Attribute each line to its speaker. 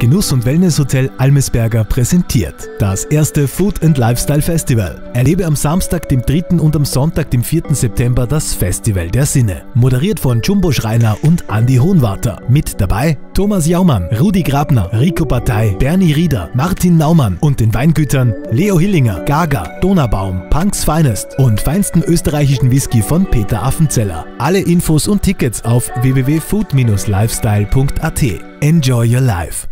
Speaker 1: Genuss- und Wellnesshotel Almesberger präsentiert das erste Food and Lifestyle Festival. Erlebe am Samstag, dem 3. und am Sonntag, dem 4. September das Festival der Sinne. Moderiert von Jumbo Schreiner und Andy Hohenwarter. Mit dabei Thomas Jaumann, Rudi Grabner, Rico Partei, Bernie Rieder, Martin Naumann und den Weingütern Leo Hillinger, Gaga, Donaubaum, Punks Finest und feinsten österreichischen Whisky von Peter Affenzeller. Alle Infos und Tickets auf www.food-lifestyle.at. Enjoy your life.